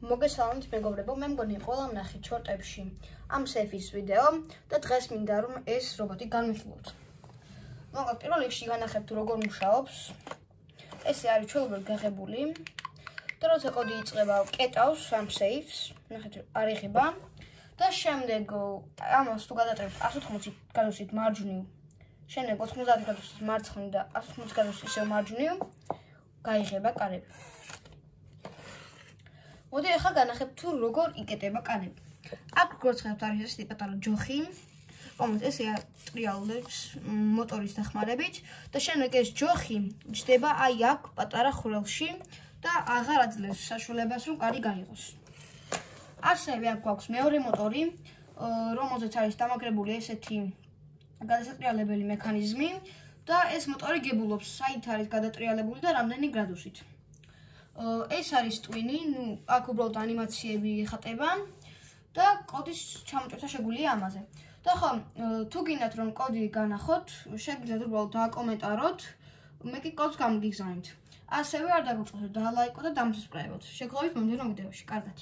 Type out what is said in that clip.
მოგესალმებით მეგობრებო, მე მგონი ყველა ნახე ჩორტებში ამ სეფის ვიდეო და დღეს მინდა რომ ეს რობოტი განვიხილოთ. მოკლედ პირველ რიგში განახებთ როგორ მუშაობს. ესე არის ჩვეულებრივ გაღებული. და როცა კოდი იწყება, კეტავს ამ სეიფს, ნახეთ, არიღება და შემდეგ ამას თუ გადატრევთ 180 გრადუსით მარჯვნივ, შემდეგ 90 გრადუსით მარცხნივ და 180 გრადუსით ისევ მარჯვნივ, გაიღება კარები. მოდი ახლა განახებ თუ როგორ იკეტება კანები. აქ ხედავთ არის ეს პატარა ჯოხი, რომელიც ესეა ტრიალებს მოტორის დახმარებით და შემდეგ ეს ჯოხი ჯდება აი აქ პატარა ხვრელში და აღარ აძლევს საშუალებას რომ კარი გაიღოს. ასევე აქ გვაქვს მეორე მოტორი, რომელზეც არის დამაგრებული ესეთი გადასატრიალებელი მექანიზმი და ეს მოტორი გებულობს საით არის გადატრიალებული და რამდენი გრადუსით. ეს არის ტვინი, ну, აქ უბრალოდ ანიმაციები ხატება და კოდის ჩამოწევა შეგვიძლია ამაზე. და ხო, თუ გინდათ რომ კოდი განახოთ, შეგიძლიათ უბრალოდ დააკომენტაროთ, მე კი კოდს გამიგზავნით. ასევე არ დაგუწყოთ და ლაიქოთ და დამსწრებოთ. შეგხვდებით მომდევნო ვიდეოში. კარგად.